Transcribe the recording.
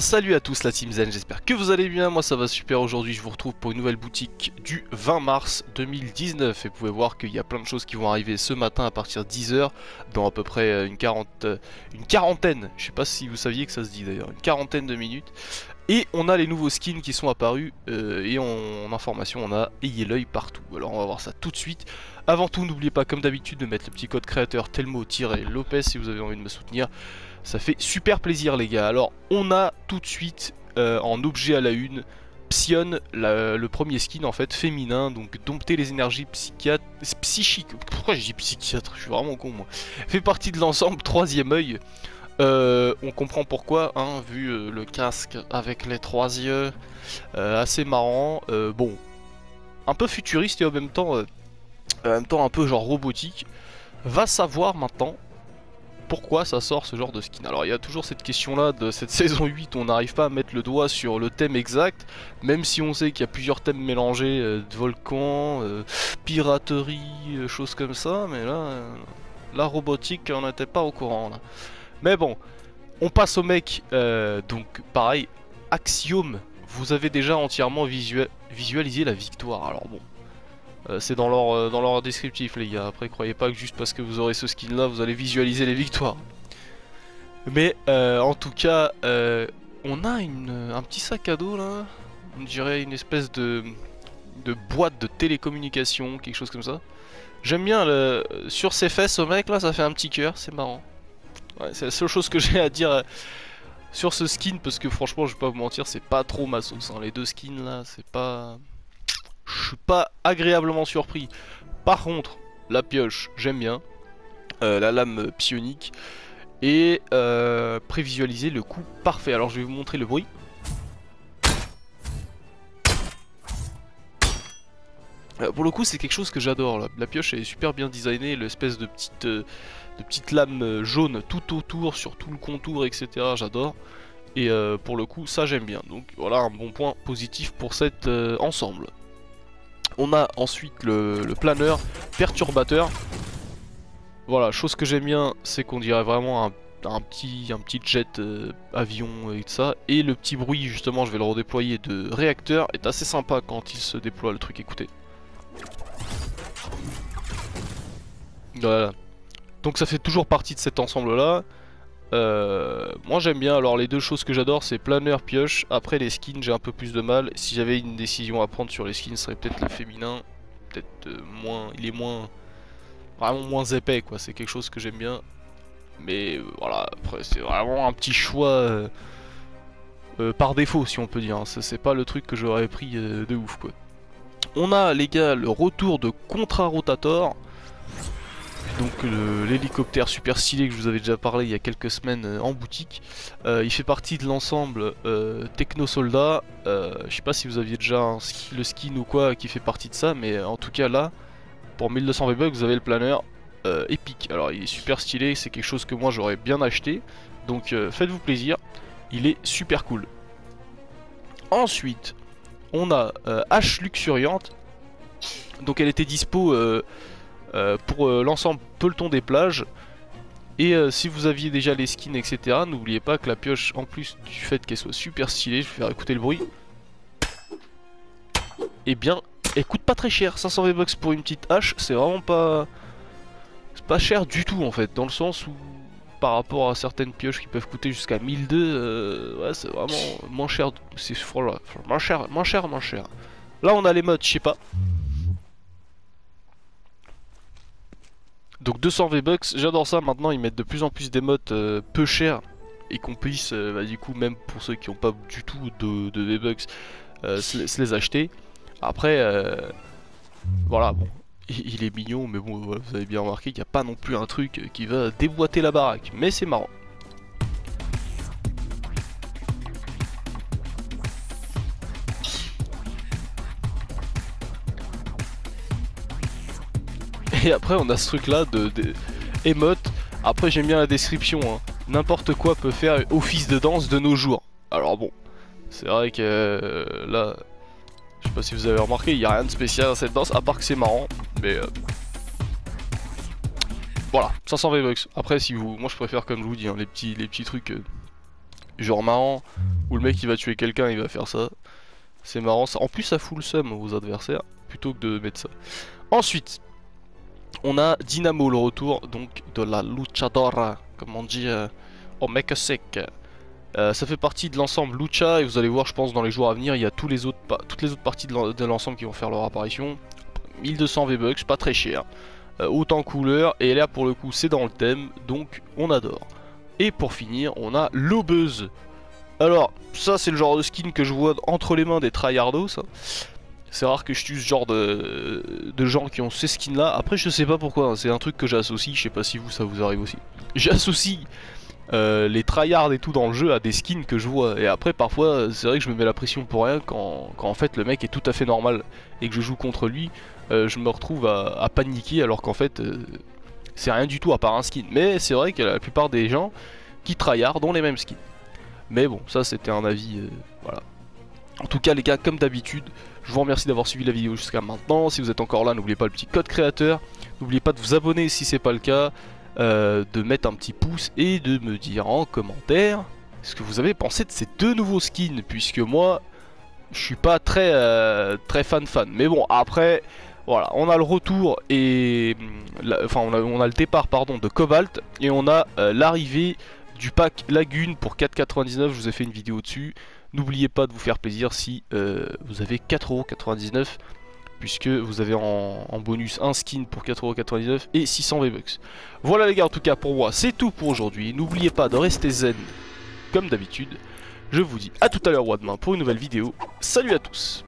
salut à tous la Team Zen, j'espère que vous allez bien, moi ça va super. Aujourd'hui, je vous retrouve pour une nouvelle boutique du 20 mars 2019 et vous pouvez voir qu'il y a plein de choses qui vont arriver ce matin à partir de 10h dans à peu près euh, une, quarante, euh, une quarantaine, je sais pas si vous saviez que ça se dit d'ailleurs, une quarantaine de minutes et on a les nouveaux skins qui sont apparus euh, et en, information on a ayez l'œil partout, alors on va voir ça tout de suite avant tout n'oubliez pas comme d'habitude de mettre le petit code créateur Telmo-Lopez si vous avez envie de me soutenir ça fait super plaisir les gars. Alors on a tout de suite euh, en objet à la une Psion, le premier skin en fait féminin, donc dompter les énergies psychiques. Pourquoi j'ai dit psychiatre? Je suis vraiment con moi. Fait partie de l'ensemble troisième œil. Euh, on comprend pourquoi, hein, vu euh, le casque avec les trois yeux, assez marrant. bon, un peu futuriste et en même temps, en même un peu genre robotique. Va savoir maintenant pourquoi ça sort ce genre de skin. Alors il y a toujours cette question là de cette saison 8 on n'arrive pas à mettre le doigt sur le thème exact, même si on sait qu'il y a plusieurs thèmes mélangés, euh, de volcans, euh, piraterie, euh, choses comme ça, mais là, la robotique on n'était pas au courant là. Mais bon, on passe au mec, donc pareil, Axiom, vous avez déjà entièrement visualisé la victoire, alors bon, euh, c'est dans leur, euh, dans leur descriptif les gars, après croyez pas que juste parce que vous aurez ce skin là vous allez visualiser les victoires. Mais euh, en tout cas, on a un petit sac à dos là, on dirait une espèce de, boîte de télécommunication, quelque chose comme ça. J'aime bien sur ses fesses au mec là ça fait un petit cœur, c'est marrant. C'est la seule chose que j'ai à dire sur ce skin parce que franchement je vais pas vous mentir c'est pas trop ma sauce, hein. les deux skins là c'est pas je suis pas agréablement surpris. Par contre, la pioche, j'aime bien. Euh, la lame psionique. Et euh, prévisualiser le coup parfait. Alors je vais vous montrer le bruit. Euh, pour le coup c'est quelque chose que j'adore La pioche est super bien designée L'espèce de petite, petite lame jaune tout autour Sur tout le contour etc J'adore Et pour le coup ça j'aime bien Donc voilà un bon point positif pour cet ensemble on a ensuite le, planeur perturbateur. Voilà, chose que j'aime bien, c'est qu'on dirait vraiment un, petit, jet euh, avion et tout ça. Et le petit bruit, justement, je vais le redéployer de réacteur, est assez sympa quand il se déploie le truc, écoutez. Voilà. Donc ça fait toujours partie de cet ensemble là. Euh, moi j'aime bien, alors les deux choses que j'adore c'est planeur, pioche, après les skins j'ai un peu plus de mal, si j'avais une décision à prendre sur les skins ce serait peut-être le féminin, peut-être euh, moins, il est moins, vraiment moins épais quoi, c'est quelque chose que j'aime bien, mais euh, voilà, après c'est vraiment un petit choix par défaut si on peut dire, hein. c'est pas le truc que j'aurais pris de ouf quoi. On a les gars le retour de Contra Rotator, donc l'hélicoptère super stylé que je vous avais déjà parlé il y a quelques semaines euh, en boutique. Euh, il fait partie de l'ensemble euh, Techno Soldat. je sais pas si vous aviez déjà le skin ou quoi qui fait partie de ça, mais en tout cas là, pour 1200 V-Bucks, vous avez le planeur épique. Alors il est super stylé, c'est quelque chose que moi j'aurais bien acheté. Donc faites-vous plaisir, il est super cool. Ensuite, on a H Luxuriante. Donc elle était dispo pour euh, l'ensemble peloton des plages. Et euh, si vous aviez déjà les skins, etc., n'oubliez pas que la pioche, en plus du fait qu'elle soit super stylée, je vais faire écouter le bruit, eh bien, elle coûte pas très cher. 500 V-Bucks pour une petite hache, c'est vraiment pas... Pas cher du tout en fait, dans le sens où par rapport à certaines pioches qui peuvent coûter jusqu'à 1002, ouais, c'est vraiment moins cher. C'est moins cher, moins cher, moins cher. Là, on a les modes, je sais pas. Donc 200 V-Bucks, j'adore ça, maintenant ils mettent de plus en plus des modes euh, peu chers et qu'on puisse, euh, bah, du coup, même pour ceux qui n'ont pas du tout de, V-Bucks, euh, se, les acheter. Après, voilà, bon, il, est mignon, mais bon, vous avez bien remarqué qu'il n'y a pas non plus un truc qui va déboîter la baraque, mais c'est marrant. Et après on a ce truc là de, de Après j'aime bien la description. Hein. N'importe quoi peut faire office de danse de nos jours. Alors bon, c'est vrai que euh, là, je sais pas si vous avez remarqué, il n'y a rien de spécial à cette danse, à part que c'est marrant. Mais euh, voilà, 500 V-Bucks. Après si vous, moi je préfère comme je vous dis, hein, les, petits, les petits trucs euh, genre marrant, où le mec il va tuer quelqu'un, il va faire ça. C'est marrant, ça. en plus ça fout le seum aux adversaires, plutôt que de mettre ça. Ensuite, on a Dynamo, le retour donc de la Luchadora, comme on dit euh, au Mekasek. Euh, ça fait partie de l'ensemble Lucha et vous allez voir je pense dans les jours à venir il y a toutes les autres parties de l'ensemble qui vont faire leur apparition. 1200 V-Bucks, pas très cher. Euh, autant couleur et là pour le coup c'est dans le thème donc on adore. Et pour finir on a l'Obeuse alors ça c'est le genre de skin que je vois entre les mains des tryhardos c'est rare que je tue ce genre de, de gens qui ont ces skins là après je sais pas pourquoi hein. c'est un truc que j'associe je sais pas si vous ça vous arrive aussi j'associe euh, les tryhards et tout dans le jeu à des skins que je vois. Et après, parfois, c'est vrai que je me mets la pression pour rien quand, en fait le mec est tout à fait normal et que je joue contre lui. Euh, je me retrouve à, paniquer alors qu'en fait, euh, c'est rien du tout à part un skin. Mais c'est vrai que la plupart des gens qui tryhard ont les mêmes skins. Mais bon, ça c'était un avis. voilà. En tout cas, les gars, comme d'habitude, je vous remercie d'avoir suivi la vidéo jusqu'à maintenant. Si vous êtes encore là, n'oubliez pas le petit code créateur. N'oubliez pas de vous abonner si c'est pas le cas. Euh, de mettre un petit pouce et de me dire en commentaire ce que vous avez pensé de ces deux nouveaux skins, puisque moi, je suis pas très, euh, fan fan. Mais bon, après, voilà, on a le retour et... enfin, on a, le départ, pardon, de Cobalt, et on a euh, l'arrivée du pack Lagune pour 4,99, je vous ai fait une vidéo dessus. N'oubliez pas de vous faire plaisir si vous avez 4,99€ puisque vous avez en, bonus un skin pour 4,99€ et 600 V-Bucks. Voilà les gars, en tout cas pour moi, c'est tout pour aujourd'hui. N'oubliez pas de rester zen comme d'habitude. Je vous dis à tout à l'heure ou demain pour une nouvelle vidéo. Salut à tous